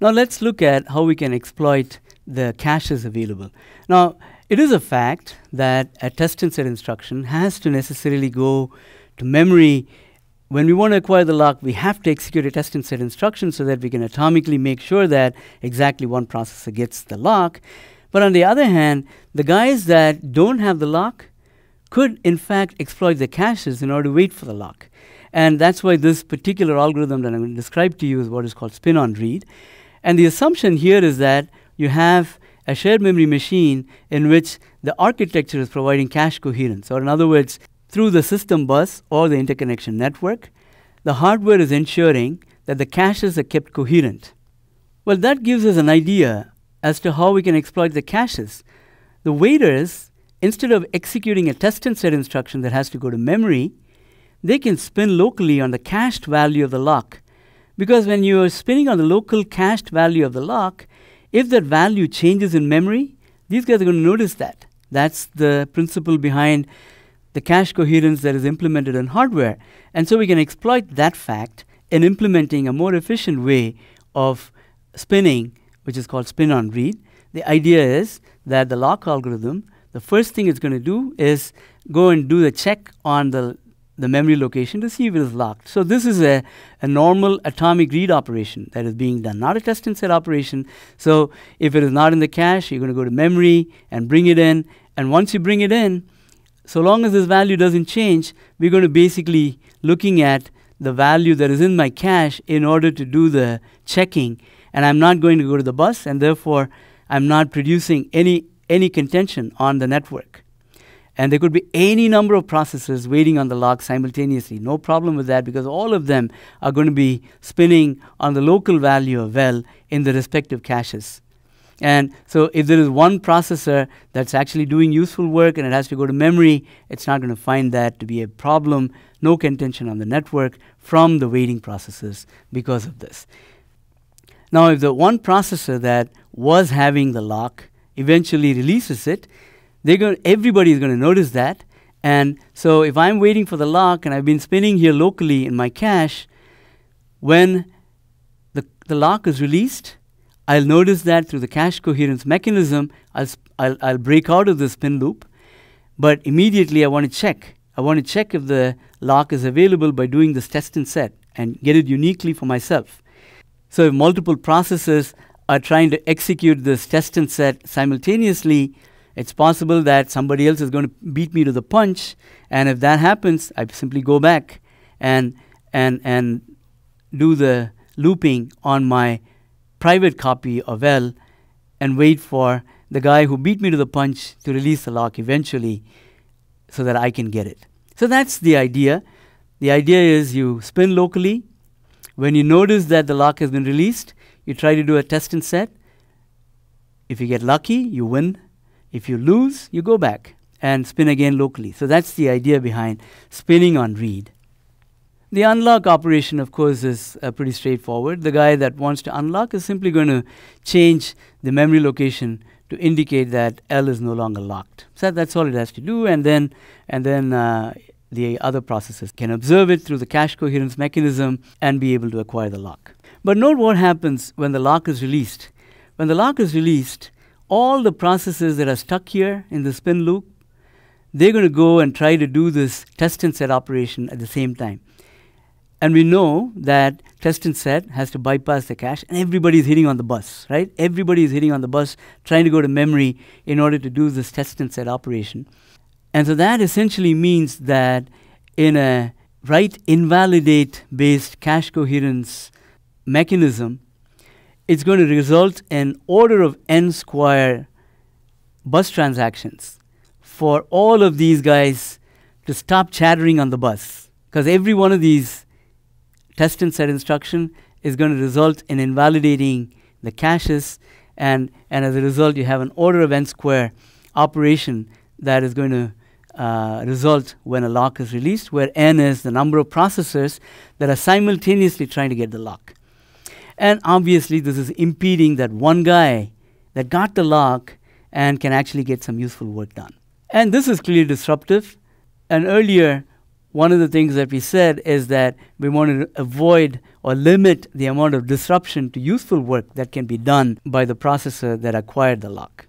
Now let's look at how we can exploit the caches available. Now, it is a fact that a test and set instruction has to necessarily go to memory. When we want to acquire the lock, we have to execute a test and set instruction so that we can atomically make sure that exactly one processor gets the lock. But on the other hand, the guys that don't have the lock could in fact exploit the caches in order to wait for the lock. And that's why this particular algorithm that I'm going to describe to you is what is called spin on read. And the assumption here is that you have a shared memory machine in which the architecture is providing cache coherence, or in other words, through the system bus or the interconnection network, the hardware is ensuring that the caches are kept coherent. Well, that gives us an idea as to how we can exploit the caches. The waiters, instead of executing a test and set instruction that has to go to memory, they can spin locally on the cached value of the lock. Because when you are spinning on the local cached value of the lock, if that value changes in memory, these guys are going to notice that. That's the principle behind the cache coherence that is implemented in hardware. And so we can exploit that fact in implementing a more efficient way of spinning, which is called spin on read. The idea is that the lock algorithm, the first thing it's going to do is go and do the check on the the memory location to see if it is locked. So this is a, a normal atomic read operation that is being done, not a test and set operation. So if it is not in the cache, you're going to go to memory and bring it in. And once you bring it in, so long as this value doesn't change, we're going to basically looking at the value that is in my cache in order to do the checking. And I'm not going to go to the bus, and therefore I'm not producing any any contention on the network. And there could be any number of processes waiting on the lock simultaneously. No problem with that because all of them are going to be spinning on the local value of L in the respective caches. And so if there is one processor that's actually doing useful work and it has to go to memory, it's not going to find that to be a problem, no contention on the network from the waiting processes because of this. Now, if the one processor that was having the lock eventually releases it, they're going everybody is going to notice that. And so if I'm waiting for the lock and I've been spinning here locally in my cache, when the, the lock is released, I'll notice that through the cache coherence mechanism, I'll, I'll, I'll break out of the spin loop. But immediately I want to check. I want to check if the lock is available by doing this test and set and get it uniquely for myself. So if multiple processes are trying to execute this test and set simultaneously, it's possible that somebody else is going to beat me to the punch, and if that happens, I simply go back and and and do the looping on my private copy of L and wait for the guy who beat me to the punch to release the lock eventually so that I can get it. So that's the idea. The idea is you spin locally. When you notice that the lock has been released, you try to do a test and set. If you get lucky, you win if you lose, you go back and spin again locally. So that's the idea behind spinning on read. The unlock operation, of course, is uh, pretty straightforward. The guy that wants to unlock is simply going to change the memory location to indicate that L is no longer locked. So that's all it has to do, and then and then uh, the other processes can observe it through the cache coherence mechanism and be able to acquire the lock. But note what happens when the lock is released. When the lock is released, all the processes that are stuck here in the spin loop, they're going to go and try to do this test and set operation at the same time. And we know that test and set has to bypass the cache, and everybody is hitting on the bus, right? Everybody is hitting on the bus, trying to go to memory in order to do this test and set operation. And so that essentially means that in a write invalidate based cache coherence mechanism, it's going to result in order of n square bus transactions for all of these guys to stop chattering on the bus. Because every one of these test and set instruction is going to result in invalidating the caches and, and as a result you have an order of n square operation that is going to uh, result when a lock is released where n is the number of processors that are simultaneously trying to get the lock and obviously, this is impeding that one guy that got the lock and can actually get some useful work done. And this is clearly disruptive. And earlier, one of the things that we said is that we want to avoid or limit the amount of disruption to useful work that can be done by the processor that acquired the lock.